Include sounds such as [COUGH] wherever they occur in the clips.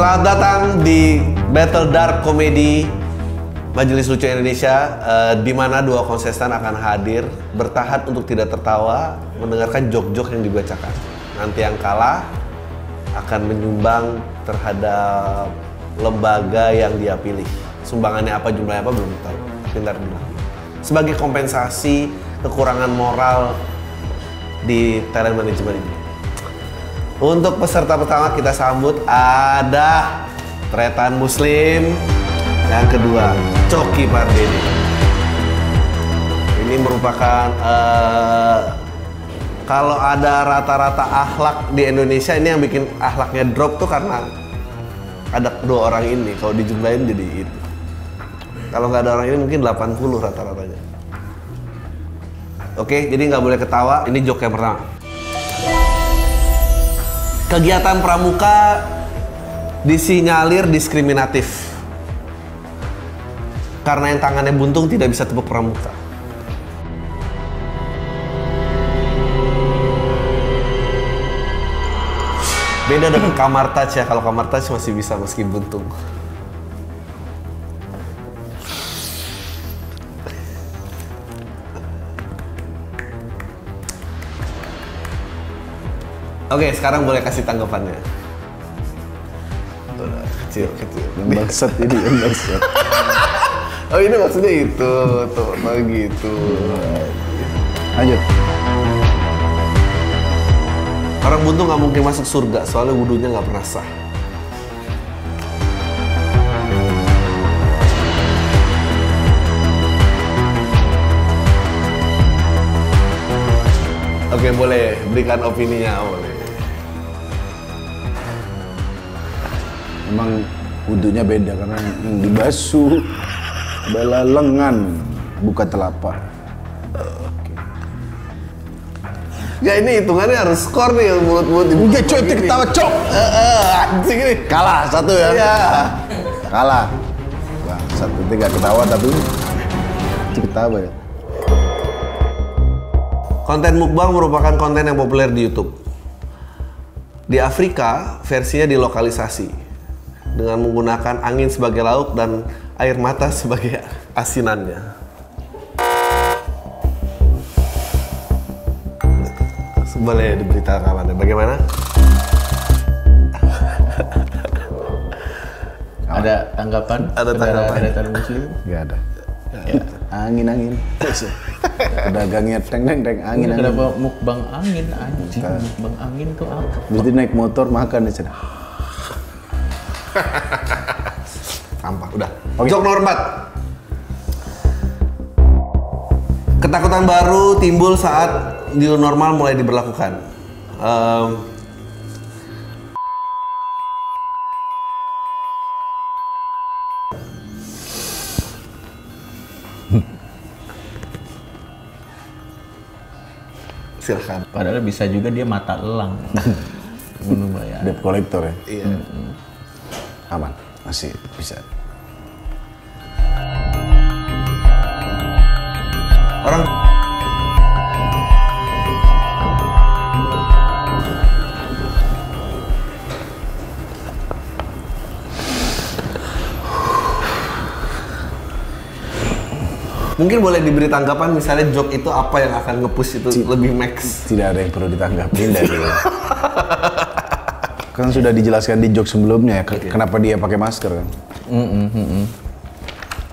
Selamat datang di Battle Dark Comedy Majelis Lucu Indonesia eh, di mana dua kontestan akan hadir bertahan untuk tidak tertawa mendengarkan jok-jok yang dibacakan. Nanti yang kalah akan menyumbang terhadap lembaga yang dia pilih. Sumbangannya apa jumlahnya apa belum tahu. Pintar bilang. Sebagai kompensasi kekurangan moral di talent management ini. Untuk peserta pertama kita sambut ada Tretan Muslim. Yang kedua, Coki Pardede. Ini merupakan eh, kalau ada rata-rata akhlak di Indonesia ini yang bikin akhlaknya drop tuh karena ada dua orang ini. Kalau dijumlahin jadi itu. Kalau nggak ada orang ini mungkin 80 rata-ratanya. Oke, jadi nggak boleh ketawa. Ini joke yang pertama. Kegiatan pramuka disinyalir diskriminatif. Karena yang tangannya buntung tidak bisa tepuk pramuka. Beda dengan kamar touch ya, kalau kamar touch masih bisa meski buntung. Oke, sekarang boleh kasih tanggapannya. Kecil, kecil. Bangsat ini bangsat. [LAUGHS] Oh ini maksudnya itu, tuh, oh gitu. Lanjut. Orang buntung nggak mungkin masuk surga, soalnya wudhunya nggak pernah sah. Oke boleh berikan opininya boleh. Emang wudhunya beda karena yang dibasuh adalah lengan bukan telapak. Ya ini hitungannya harus skor nih mulut-mulut Enggak coy, itu ketawa cok. Eh, eh, anjing ini. Kalah satu ya. Iya. Kalah. Satu tiga ketawa tapi itu ketawa ya. Konten mukbang merupakan konten yang populer di YouTube. Di Afrika, versinya dilokalisasi dengan menggunakan angin sebagai lauk dan air mata sebagai asinannya. Boleh diberitakan kawannya bagaimana? Ada tanggapan? Ada tanggapan. Tretan Muslim? Enggak ada. Angin angin. Pedagangnya teng teng teng angin angin. kenapa mukbang angin anjing? Mukbang angin tuh apa? Berarti naik motor makan di sana. [LAUGHS] Sampah, udah. Oke. Jok nomor 4. Ketakutan baru timbul saat new normal mulai diberlakukan. Em, [LAUGHS] silahkan. Padahal bisa juga dia mata elang. [LAUGHS] Bayar. Debt collector ya. Iya. Aman. Masih bisa. Orang Mungkin boleh diberi tanggapan misalnya joke itu apa yang akan nge-push itu lebih max. Tidak ada yang perlu ditanggapin dari [LAUGHS] kan sudah dijelaskan di joke sebelumnya ya ke- kenapa dia pakai masker kan Mm, mm, mm, mm.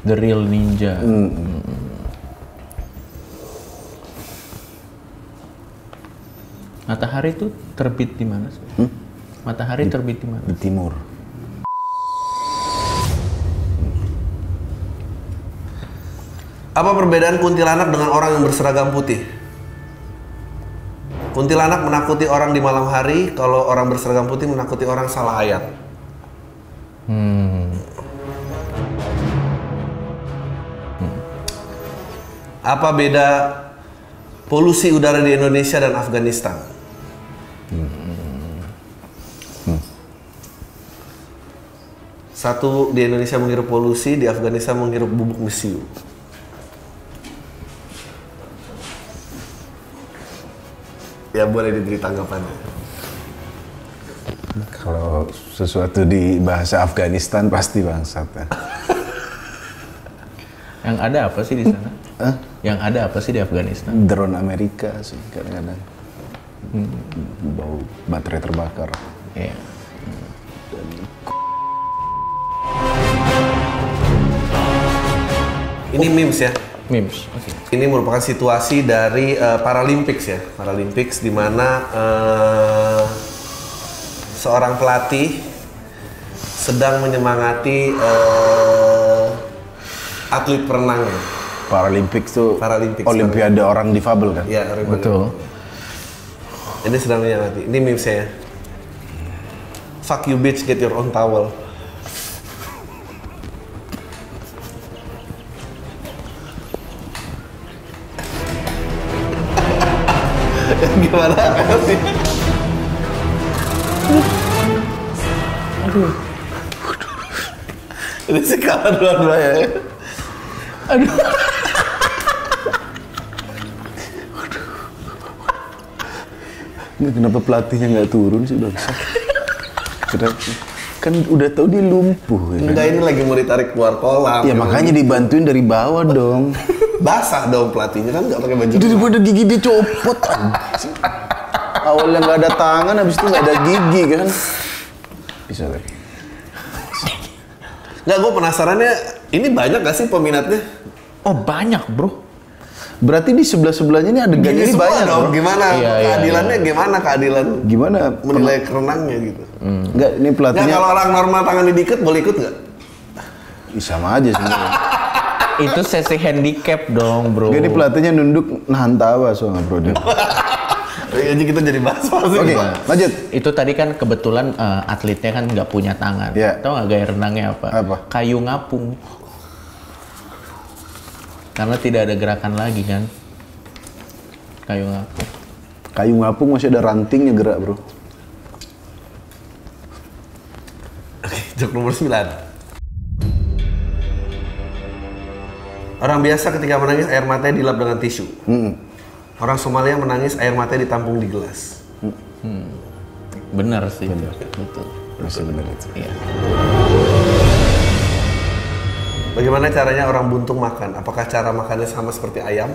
The real ninja. Matahari itu terbit di mana? sih? Matahari terbit di mana? di timur Apa perbedaan kuntilanak dengan orang yang berseragam putih? Kuntilanak menakuti orang di malam hari, kalau orang berseragam putih menakuti orang salah ayat. Hmm. Apa beda polusi udara di Indonesia dan Afghanistan? Satu di Indonesia menghirup polusi, di Afghanistan menghirup bubuk mesiu. Ya boleh diberi tanggapannya. Kalau sesuatu di bahasa Afghanistan pasti bangsat ya. [LAUGHS] Yang ada apa sih di sana? Hah? Yang ada apa sih di Afghanistan? Drone Amerika sih kadang-kadang. Bau baterai terbakar. Iya. Ini memes ya. Memes. Oke. Ini merupakan situasi dari eh, Paralympics ya, Paralympics di mana eh, seorang pelatih sedang menyemangati eh, atlet perenangnya. Paralympics tuh Paralympics, Olimpiade orang difabel kan? Ya, Rimana. Betul. Ini sedang menyemangati. Ini memesnya ya. Fuck you bitch, get your own towel. [LAUGHS] Gimana sih? Aduh. Ini sih kalah dua-duanya ya. Ini kenapa pelatihnya nggak turun sih bangsa? Kenapa? Kan udah tahu dia lumpuh? Enggak ini lagi mau ditarik keluar kolam. Ya makanya dibantuin dari bawah dong. [LAUGHS] basah dong pelatihnya kan nggak pakai baju. Daripada gigi dia copot anjing. Awalnya nggak ada tangan, habis itu nggak ada gigi kan? Bisa lagi. Nggak, gue penasarannya ini banyak gak sih peminatnya? Oh banyak bro. Berarti di sebelah sebelahnya ini adegannya ini semua banyak dong. bro. Gimana Iya, iya, keadilannya? Gimana keadilan Gimana? menilai kerenangnya gitu? Enggak, ini Nggak, pelatihnya kalau orang normal tangan diikat boleh ikut nggak? Sama aja sebenarnya. [LAUGHS] Itu sesi handicap dong bro. Jadi pelatihnya nunduk nahan tawa soalnya bro dia. [LAUGHS] Ya, jadi kita jadi bahas pasti. Oke, lanjut. Itu tadi kan kebetulan eh, atletnya kan nggak punya tangan. Iya. Tahu nggak gaya renangnya apa? Apa? Kayu ngapung. Karena tidak ada gerakan lagi kan. Kayu ngapung. Kayu ngapung masih ada rantingnya gerak bro. Oke, jok nomor 9. Orang biasa ketika menangis air matanya dilap dengan tisu. Orang Somalia menangis air matanya ditampung di gelas. Benar sih. Betul. Masih benar itu. Iya. Bagaimana caranya orang buntung makan? Apakah cara makannya sama seperti ayam?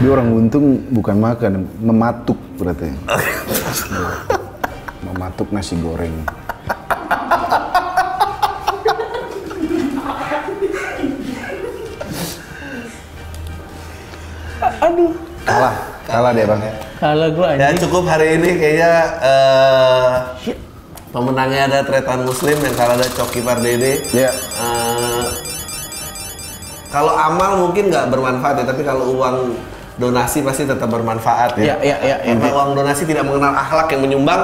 Dia orang buntung bukan makan, mematuk berarti. mematuk nasi goreng. Kalah, kalah dia bang. Kalau gue Ya anjing. cukup hari ini kayaknya eh, pemenangnya ada Tretan Muslim yang kalah ada Coki Pardede. Iya. Eh, kalau amal mungkin nggak bermanfaat ya, tapi kalau uang donasi pasti tetap bermanfaat Iya, iya, iya, iya. Karena uang donasi tidak mengenal akhlak yang menyumbang.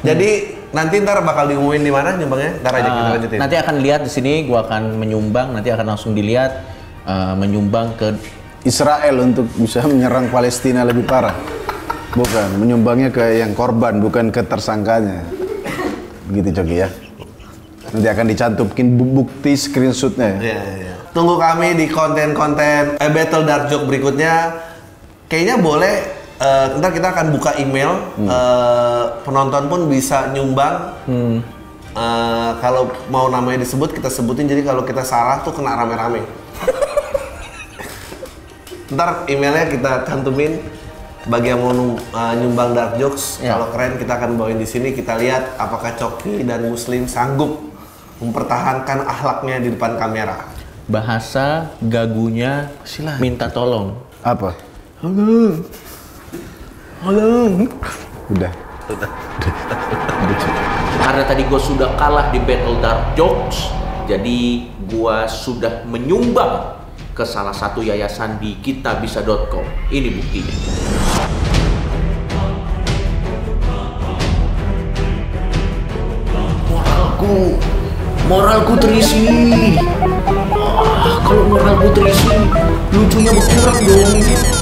Jadi nanti ntar bakal diumumin di mana nyumbangnya? Ntar aja kita Eh, lanjutin. nanti akan lihat di sini gua akan menyumbang nanti akan langsung dilihat eh, menyumbang ke Israel untuk bisa menyerang Palestina lebih parah. Bukan, menyumbangnya ke yang korban, bukan ke tersangkanya. Begitu Coki ya. Nanti akan dicantumkin bu- bukti screenshotnya ya. Iya, iya. Tunggu kami di konten-konten eh, Battle Dark Joke berikutnya. Kayaknya boleh eh, ntar kita akan buka email eh, penonton pun bisa nyumbang. Eh, kalau mau namanya disebut kita sebutin jadi kalau kita salah tuh kena rame-rame. Ntar emailnya kita cantumin bagi yang mau eh, nyumbang dark jokes Ya. kalau keren kita akan bawain di sini kita lihat apakah Coki dan Muslim sanggup mempertahankan akhlaknya di depan kamera. bahasa gagunya minta tolong. Apa? Halo. Halo. Udah. Karena tadi gue sudah kalah di Battle Dark Jokes, jadi gue sudah menyumbang ke salah satu yayasan di kitabisa.com. Ini buktinya. Moralku, moralku terisi. Ah, kalau moralku terisi, lucunya berkurang dong.